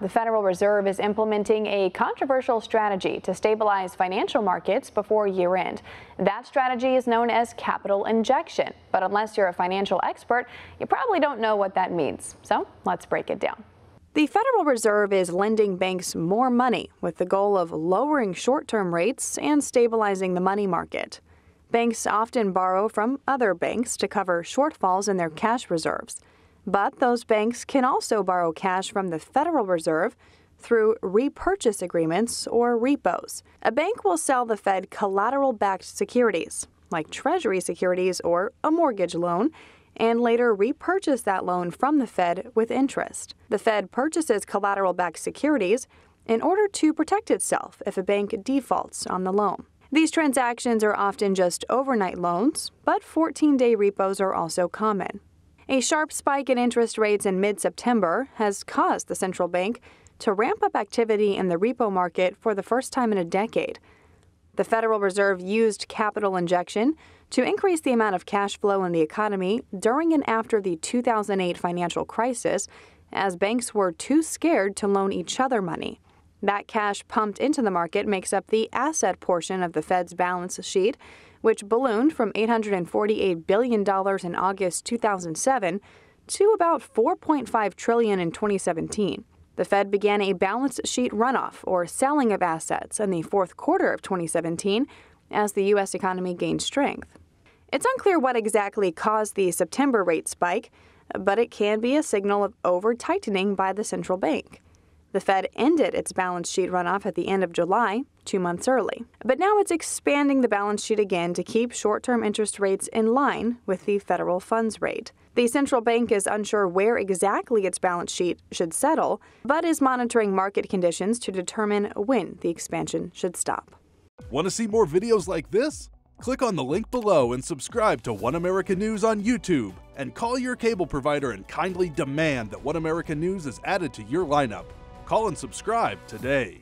The Federal Reserve is implementing a controversial strategy to stabilize financial markets before year end. That strategy is known as capital injection, but unless you're a financial expert, you probably don't know what that means. So let's break it down. The Federal Reserve is lending banks more money with the goal of lowering short term rates and stabilizing the money market. Banks often borrow from other banks to cover shortfalls in their cash reserves. But those banks can also borrow cash from the Federal Reserve through repurchase agreements or repos. A bank will sell the Fed collateral backed securities, like Treasury securities or a mortgage loan, and later repurchase that loan from the Fed with interest. The Fed purchases collateral backed securities in order to protect itself if a bank defaults on the loan. These transactions are often just overnight loans, but 14 day repos are also common. A sharp spike in interest rates in mid September has caused the central bank to ramp up activity in the repo market for the first time in a decade. The Federal Reserve used capital injection to increase the amount of cash flow in the economy during and after the 2008 financial crisis, as banks were too scared to loan each other money. That cash pumped into the market makes up the asset portion of the Fed's balance sheet which ballooned from $848 billion in August 2007 to about 4.5 trillion in 2017. The Fed began a balance sheet runoff or selling of assets in the fourth quarter of 2017 as the U.S. economy gained strength. It's unclear what exactly caused the September rate spike, but it can be a signal of over tightening by the central bank. The Fed ended its balance sheet runoff at the end of July, two months early. But now it's expanding the balance sheet again to keep short term interest rates in line with the federal funds rate. The central bank is unsure where exactly its balance sheet should settle, but is monitoring market conditions to determine when the expansion should stop. Want to see more videos like this? Click on the link below and subscribe to One America News on YouTube. And call your cable provider and kindly demand that One America News is added to your lineup. Call and subscribe today.